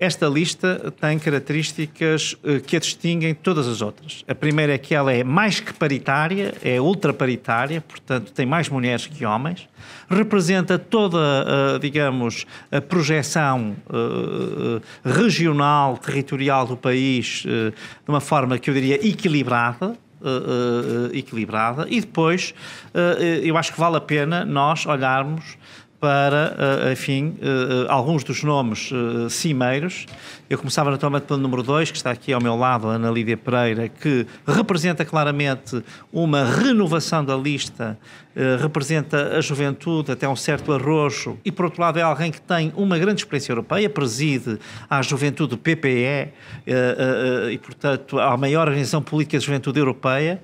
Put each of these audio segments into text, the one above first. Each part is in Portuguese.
esta lista tem características uh, que a distinguem de todas as outras. A primeira é que ela é mais que paritária, é ultra paritária, portanto tem mais mulheres que homens, representa toda, uh, digamos, a projeção uh, regional, territorial do país de uma forma que eu diria equilibrada, Uh, uh, equilibrada e depois uh, eu acho que vale a pena nós olharmos para, enfim, alguns dos nomes cimeiros. Eu começava naturalmente pelo número 2, que está aqui ao meu lado, Ana Lídia Pereira, que representa claramente uma renovação da lista eh, representa a juventude até um certo arrojo e, por outro lado, é alguém que tem uma grande experiência europeia, preside à juventude PPE eh, eh, e, portanto, à maior organização política de juventude europeia,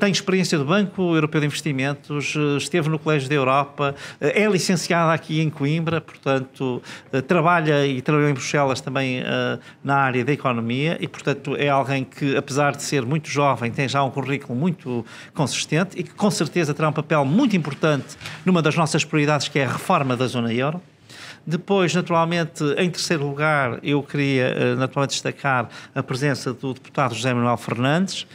tem experiência do Banco Europeu de Investimentos, esteve no Colégio da Europa, é licenciada aqui em Coimbra, portanto, trabalha e trabalhou em Bruxelas também na área da economia e, portanto, é alguém que, apesar de ser muito jovem, tem já um currículo muito consistente e que, com certeza, terá um papel papel muito importante numa das nossas prioridades, que é a reforma da zona euro. Depois, naturalmente, em terceiro lugar, eu queria eh, naturalmente destacar a presença do deputado José Manuel Fernandes,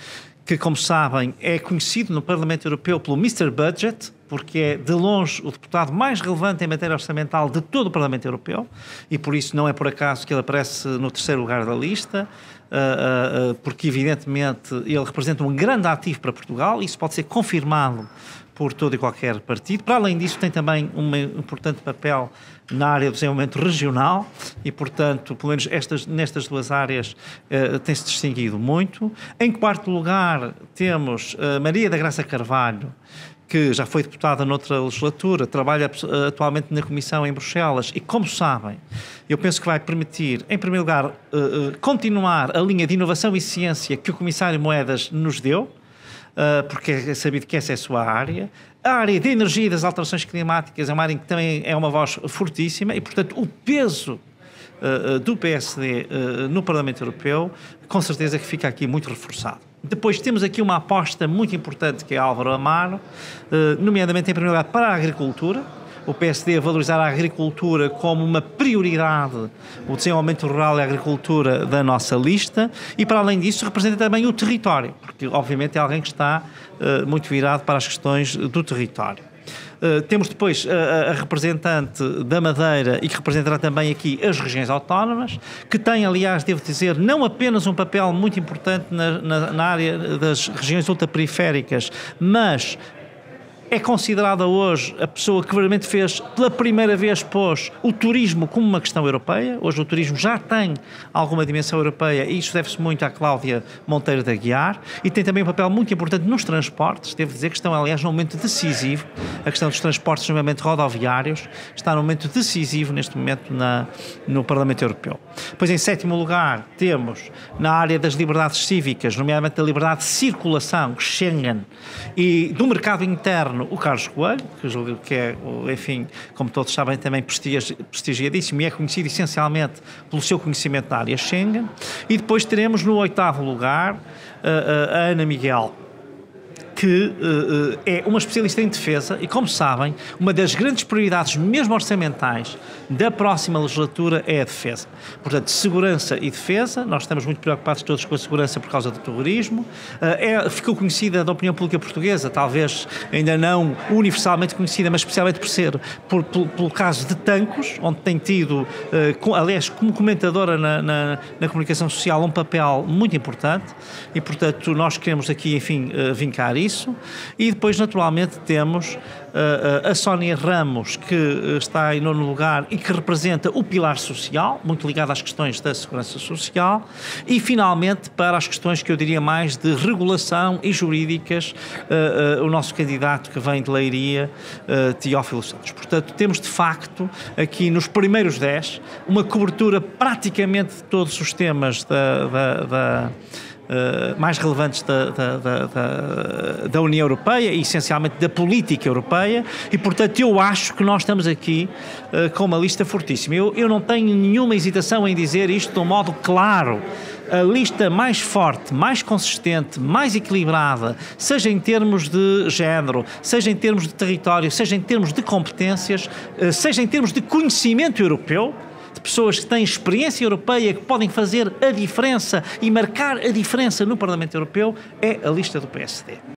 que, como sabem, é conhecido no Parlamento Europeu pelo Mr. Budget, porque é de longe o deputado mais relevante em matéria orçamental de todo o Parlamento Europeu e por isso não é por acaso que ele aparece no terceiro lugar da lista, eh, eh, porque evidentemente ele representa um grande ativo para Portugal, isso pode ser confirmado por todo e qualquer partido. Para além disso, tem também um importante papel na área do desenvolvimento regional e, portanto, pelo menos estas, nestas duas áreas tem-se distinguido muito. Em quarto lugar, temos Maria da Graça Carvalho, que já foi deputada noutra legislatura, trabalha atualmente na Comissão em Bruxelas e, como sabem, eu penso que vai permitir, em primeiro lugar, continuar a linha de inovação e ciência que o Comissário Moedas nos deu, ah, porque é sabido que essa é a sua área. A área de energia e das alterações climáticas é uma área que também é uma voz fortíssima e, portanto, o peso do PSD no Parlamento Europeu, com certeza que fica aqui muito reforçado. Depois temos aqui uma aposta muito importante que é Álvaro Amaro, nomeadamente em primeiro lugar para a agricultura, o PSD a valorizar a agricultura como uma prioridade, o desenvolvimento rural e a agricultura da nossa lista, e para além disso representa também o território, porque obviamente é alguém que está uh, muito virado para as questões do território. Uh, temos depois a, a, representante da Madeira e que representará também aqui as regiões autónomas, que tem, aliás, devo dizer, não apenas um papel muito importante na, na, na área das regiões ultraperiféricas, mas é considerada hoje a pessoa que realmente fez, pela primeira vez, pôs o turismo como uma questão europeia. Hoje o turismo já tem alguma dimensão europeia e isso deve-se muito à Cláudia Monteiro da Guiar e tem também um papel muito importante nos transportes. Devo dizer que estão, aliás, num momento decisivo. A questão dos transportes, nomeadamente rodoviários, está num momento decisivo neste momento na, no Parlamento Europeu. Pois, em sétimo lugar, temos na área das liberdades cívicas, nomeadamente da liberdade de circulação, Schengen, e do mercado interno o Carlos Coelho, que é, enfim, como todos sabem, também prestigiadíssimo e é conhecido essencialmente pelo seu conhecimento na área Schengen. E depois teremos no oitavo lugar a Ana Miguel, que uh, é uma especialista em defesa e, como sabem, uma das grandes prioridades, mesmo orçamentais, da próxima legislatura é a defesa. Portanto, segurança e defesa, nós estamos muito preocupados todos com a segurança por causa do terrorismo. Uh, é, ficou conhecida da opinião pública portuguesa, talvez ainda não universalmente conhecida, mas especialmente por ser, por, por, pelo caso de Tancos, onde tem tido, uh, com, aliás, como comentadora na, na, na, comunicação social, um papel muito importante e, portanto, nós queremos aqui, enfim, vincar isso isso. E depois, naturalmente, temos a Sónia Ramos, que eh, está em nono lugar e que representa o pilar social, muito ligado às questões da segurança social. E, finalmente, para as questões que eu diria mais de regulação e jurídicas, o nosso candidato que vem de Leiria, Teófilo Santos. Portanto, temos de facto aqui nos primeiros 10 uma cobertura praticamente de todos os temas da, da, da uh, mais relevantes da, da, da, da, União Europeia e essencialmente da política europeia e, portanto, eu acho que nós estamos aqui uh, com uma lista fortíssima. Eu, eu não tenho nenhuma hesitação em dizer isto de um modo claro a lista mais forte, mais consistente, mais equilibrada, seja em termos de género, seja em termos de território, seja em termos de competências, eh, seja em termos de conhecimento europeu, pessoas que têm experiência europeia, que podem fazer a diferença e marcar a diferença no Parlamento Europeu, é a lista do PSD.